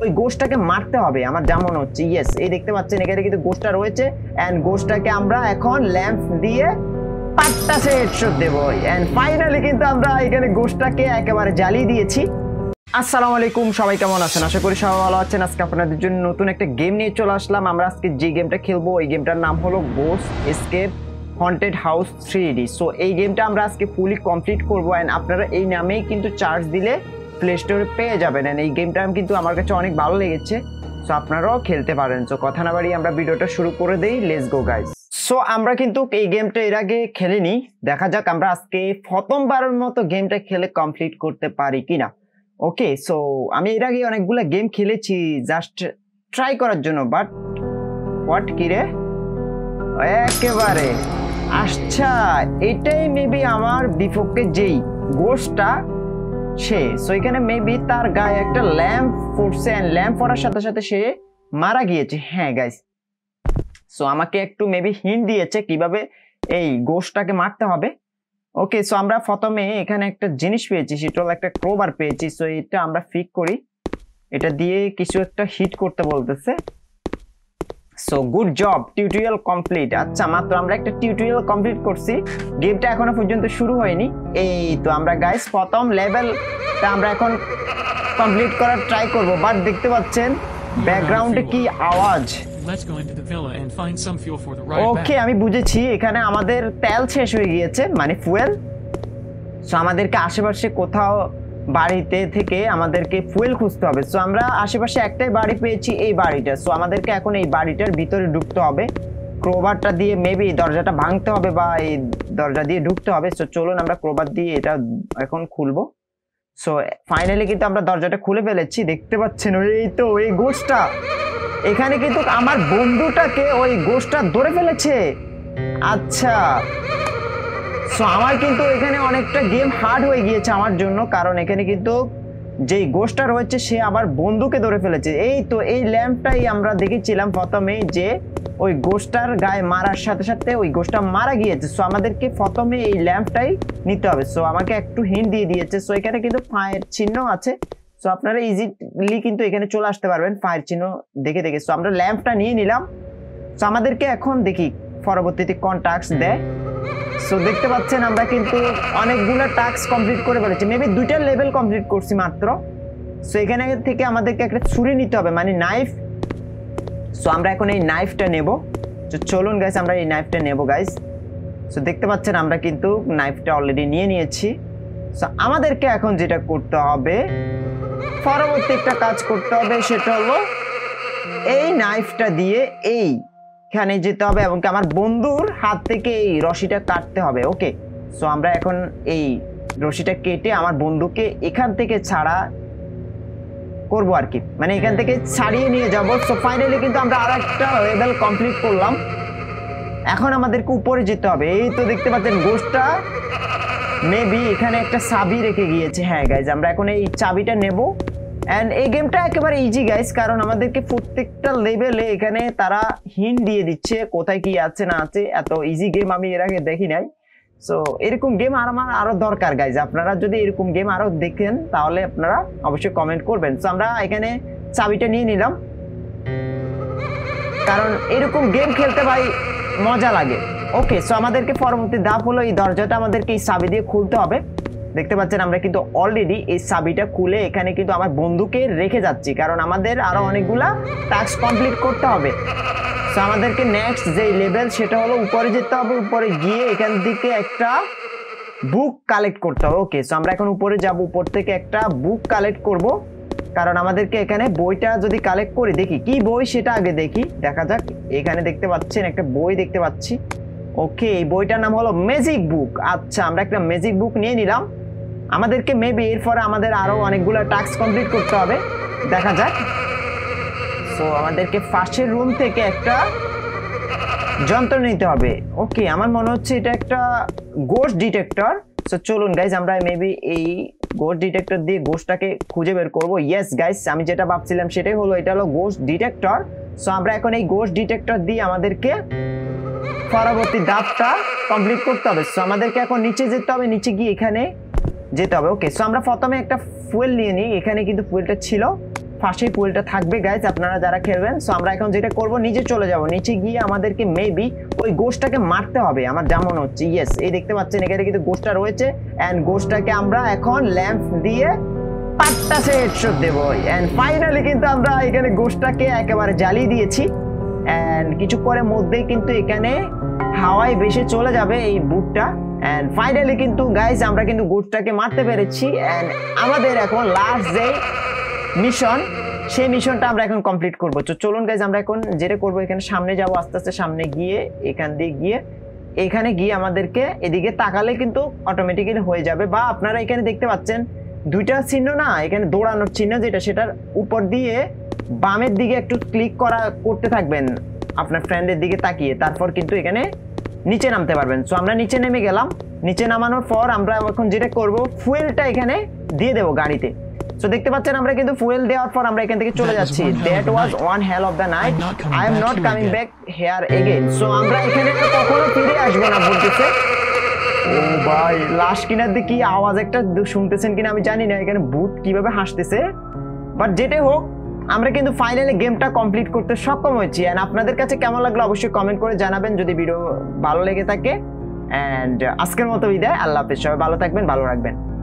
ওই গোষ্ঠটাকে মারতে হবে। আমার যা মনে হচ্ছে ইয়েস এই দেখতে পাচ্ছেন, এখানে কিন্তু গোষ্ঠটা রয়েছে এন্ড গোষ্ঠটাকে আমরা এখন ল্যাম্প দিয়ে পাঁচটা সে হেডশট দেবো। এন্ড ফাইনালি কিন্তু আমরা এখানে গোষ্ঠটাকে একেবারে জ্বালিয়ে দিয়েছি। আসসালামু আলাইকুম, সবাই কেমন আছেন? আশা করি সবাই ভালো আছেন। আজকে আপনাদের জন্য নতুন একটা গেম নিয়ে চলে আসলাম। আমরা আজকে যে গেমটা খেলব এই গেমটার নাম হলো গোস escape haunted house three D so এই গেমটা আমরা আজকে ফুলি কমপ্লিট করব অ্যান্ড আপনারা এই নামেই কিন্তু চার্জ দিলে প্লে স্টোরে পেয়ে যাবেন। এই গেমটা কিন্তু আমার কাছে অনেক ভালো লেগেছে। সো আপনারাও খেলতে পারেন। সো কথা না বাড়িয়ে আমরা ভিডিওটা শুরু করে দেই। লেটস গো গাইস সো আমরা কিন্তু এই গেমটা এর আগে খেলিনি দেখা যাক আমরা আজকে প্রথমবারের মতো গেমটা খেলে কমপ্লিট করতে পারি কিনা। ওকে সো আমি এর আগে অনেকগুলো গেম খেলেছি। জাস্ট ট্রাই করার জন্য। বাট হোয়াট কি রে? একেবারে। আচ্ছা এটাই মেবি আমার বিপক্ষে যেই গোষ্ঠটা সে। সো এখানে মেবি তার গায়ে একটা ল্যাম্প অ্যান্ড ল্যাম্প পড়ার সাথে সাথে সে মারা গিয়েছে। হ্যাঁ গাইস সো আমাকে একটু মেবি হিন্ট দিয়েছে কীভাবে এই গোষ্ঠটাকে মারতে হবে। ওকে সো আমরা প্রথমে এখানে একটা জিনিস পেয়েছি, সেটা হলো একটা ক্রোবার পেয়েছি। সো এটা আমরা ফিক করি। এটা দিয়ে কিছু একটা হিট করতে বলতেছে। So good job tutorial complete আচ্ছা মাত্র আমরা একটা টিউটোরিয়াল কমপ্লিট করছি। গেমটা এখনও পর্যন্ত শুরু হয়নি। এই তো আমরা গাইস প্রথম লেভেলটা আমরা এখন কমপ্লিট করার ট্রাই করব। বাট দেখতে পাচ্ছেন ব্যাকগ্রাউন্ডে কি আওয়াজ? ওকে. আমি বুঝেছি এখানে আমাদের তেল শেষ হয়ে গিয়েছে মানে ফুয়েল সো আমাদেরকে আশেপাশে কোথাও বাড়িতে থেকে আমাদেরকে ফুয়েল খুঁজতে হবে। সো আমরা আশেপাশে একটাই বাড়ি পেয়েছি এই বাড়িটা। সো আমাদেরকে এখন এই বাড়িটার ভিতরে ঢুকতে হবে। ক্রোবারটা দিয়ে মেবি দরজাটা ভাঙতে হবে বা এই দরজা দিয়ে ঢুকতে হবে। সো চলুন আমরা ক্রোবার দিয়ে এটা এখন খুলবো। সো ফাইনালি কিন্তু আমরা দরজাটা খুলে ফেলেছি। দেখতে পাচ্ছেন ওই তো ওই গোষ্ঠটা এখানে কিন্তু আমার বন্ধুটাকে ওই গোষ্ঠটা ধরে ফেলেছে। আচ্ছা সো আমার কিন্তু এখানে অনেকটা গেম হার্ড হয়ে গিয়েছে আমার জন্য, কারণ এখানে কিন্তু যেই গোষ্ঠটা রয়েছে, সে আমার বন্ধুকে ধরে ফেলেছে। এই তো, এই ল্যাম্পটাই আমরা দেখেছিলাম প্রথমেই যে ওই গোষ্ঠটার গায়ে মারার সাথে সাথে ওই গোষ্ঠটা মারা গিয়েছে। সো আমাদেরকে প্রথমে এই ল্যাম্পটাই নিতে হবে। সো আমাকে একটু হিন্ট দিয়ে দিয়েছে। সো এখানে কিন্তু ফায়ার চিহ্ন আছে। সো আপনারা ইজিলি কিন্তু এখানে চলে আসতে পারবেন ফায়ার চিহ্ন দেখে দেখে। সো আমরা ল্যাম্পটা নিয়ে নিলাম। সো আমাদেরকে এখন দেখি, পরবর্তীতে কোন টাস্ক দেয়। সো দেখতে পাচ্ছেন আমরা কিন্তু অনেকগুলো টাস্ক কমপ্লিট করে ফেলেছি। মেবি দুইটা লেভেল কমপ্লিট করছি মাত্র। সো এখানে থেকে আমাদেরকে একটা ছুরি নিতে হবে মানে নাইফ সো আমরা এখন এই নাইফটা নেব। তো চলুন গাইস আমরা এই নাইফটা নেব গাইস সো দেখতে পাচ্ছেন আমরা কিন্তু নাইফটা অলরেডি নিয়ে নিয়েছি। সো আমাদেরকে এখন যেটা করতে হবে, পরবর্তী একটা কাজ করতে হবে, সেটা হলো এই নাইফটা দিয়ে এই এখানে যেতে হবে এবং কি আমার বন্ধুর হাত থেকে এই রশিটা কাটতে হবে ওকে সো আমরা এখন এই রশিটা কেটে আমার বন্ধুকে এখান থেকে ছাড়া করব আর কি। মানে এখান থেকে ছাড়িয়ে নিয়ে যাব। সো ফাইনালি কিন্তু আমরা আর একটা লেভেল কমপ্লিট করলাম। এখন আমাদেরকে উপরে যেতে হবে। এই তো দেখতে পাচ্ছেন গোষ্ঠটা মেবি এখানে একটা চাবি রেখে গিয়েছে। হ্যাঁ গাইজ আমরা এখন এই চাবিটা নেব। অ্যান্ড এই গেমটা একেবারে ইজি গাইজ কারণ আমাদেরকে প্রত্যেকটা লেভেলে এখানে তারা হিন্ট দিয়ে দিচ্ছে কোথায় কি আছে, না আছে। এত ইজি গেম আমি এর আগে দেখি নাই। সো এরকম গেম আর আমার আরও দরকার গাইজ আপনারা যদি এরকম গেম আরও দেখেন, তাহলে আপনারা অবশ্যই কমেন্ট করবেন। সো আমরা এখানে চাবিটা নিয়ে নিলাম। কারণ এরকম গেম খেলতে ভাই মজা লাগে। ওকে সো আমাদেরকে পরবর্তী ধাপ হলো এই দরজাটা আমাদেরকে এই চাবি দিয়ে খুলতে হবে। দেখতে পাচ্ছেন, আমরা কিন্তু অলরেডি এই চাবিটা খুলে এখানে কিন্তু আমার বন্ধুকে রেখে যাচ্ছি। কারণ আমাদের আরও অনেকগুলা টাস্ক কমপ্লিট করতে হবে। সো আমাদেরকে নেক্সট যে লেভেল সেটা হলো উপরে যেতে হবে। উপরে গিয়ে এখান থেকে একটা বুক কালেক্ট করতে হবে। ওকে সো আমরা এখন উপরে যাব। উপর থেকে একটা বুক কালেক্ট করব। কারণ আমাদেরকে এখানে বইটা যদি কালেক্ট করে, দেখি কি বই সেটা আগে দেখি। দেখা যাক, এখানে দেখতে পাচ্ছেন একটা বই দেখতে পাচ্ছি। ওকে এই বইটার নাম হলো ম্যাজিক বুক আচ্ছা আমরা একটা ম্যাজিক বুক নিয়ে নিলাম। আমাদেরকে মেবি এরপরে আমাদের আরও অনেকগুলো টাস্ক কমপ্লিট করতে হবে। দেখা যাক। সো আমাদেরকে ফার্স্টের রুম থেকে একটা যন্ত্র নিতে হবে। ওকে আমার মনে হচ্ছে এটা একটা গোস্ট ডিটেক্টর সো চলুন গাইজ আমরা মেবি এই গোস্ট ডিটেক্টর দিয়ে গোস্টটাকে খুঁজে বের করব। ইয়েস গাইজ আমি যেটা ভাবছিলাম সেটাই হলো, এটা হলো গোস্ট ডিটেক্টর সো আমরা এখন এই গোস্ট ডিটেক্টর দিয়ে আমাদেরকে পরবর্তী ধাপটা কমপ্লিট করতে হবে। সো আমাদেরকে এখন নিচে যেতে হবে। নিচে গিয়ে এখানে যেতে হবে। ওকে সো আমরা প্রথমে একটা ফুয়েল নিয়ে নিই। এখানে কিন্তু ফুয়েলটা ছিল। পাশেই পুলটা থাকবে গাইজ আপনারা যারা খেলবেন। সো আমরা এখন যেটা করব, নিচে চলে যাব। নিচে গিয়ে আমাদেরকে মেবি ওই গোষ্ঠটাকে মারতে হবে। আমার যেমন হচ্ছে ইয়েস এই দেখতে পাচ্ছেন, এখানে কিন্তু গোষ্ঠটা রয়েছে। অ্যান্ড গোষ্ঠটাকে আমরা এখন ল্যাম্প দিয়ে পাট্টা সে হেডশট দেবো। অ্যান্ড ফাইনালি কিন্তু আমরা এখানে গোষ্ঠটাকে একেবারে জ্বালিয়ে দিয়েছি। অ্যান্ড কিছু পরের মধ্যেই কিন্তু এখানে হাওয়ায় বেশি চলে যাবে এই বুটটা অ্যান্ড ফাইনালি কিন্তু গাইজ আমরা কিন্তু গুডটাকে মারতে পেরেছি। অ্যান্ড আমাদের এখন লাস্ট যে মিশন সেই মিশনটা আমরা এখন কমপ্লিট করব। তো চলুন গাইজ আমরা এখন যেটা করব, এখানে সামনে যাব, আস্তে আস্তে সামনে গিয়ে, এখান দিয়ে গিয়ে, এখানে গিয়ে আমাদেরকে এদিকে তাকালে কিন্তু অটোমেটিক্যালি হয়ে যাবে। বা আপনারা এখানে দেখতে পাচ্ছেন, দুইটা চিহ্ন না, এখানে দৌড়ানোর চিহ্ন যেটা, সেটার উপর দিয়ে বামের দিকে একটু ক্লিক করা, করতে থাকবেন আপনার ফ্রেন্ডের দিকে তাকিয়ে। তারপর কিন্তু এখানে নিচে নামতে পারবেন। সো আমরা নিচে নেমে গেলাম। নিচে নামানোর পর আমরা এখন যেটা করব ফুয়েলটা এখানে দিয়ে দেবো গাড়িতে। সো দেখতে পাচ্ছেন আমরা কিন্তু ফুয়েল দেওয়ার পর আমরা এখান থেকে চলে যাচ্ছি। That was one hell of the night I am not coming back here again so আমরা এখানে কখনো ফিরে আসব না বলতেছে। ও ভাই লাস্ট কিনার দিয়ে কি আওয়াজ একটা শুনতেছেন কিনা আমি জানি না। এখানে ভূত কীভাবে হাসতেছে? বাট যেটাই হোক আমরা কিন্তু ফাইনালি গেমটা কমপ্লিট করতে সক্ষম হয়েছি। অ্যান্ড আপনাদের কাছে কেমন লাগল অবশ্যই কমেন্ট করে জানাবেন যদি ভিডিও ভালো লেগে থাকে। অ্যান্ড আজকের মতো বিদায়। আল্লাহ হাফিজ। সবাই ভালো থাকবেন, ভালো রাখবেন।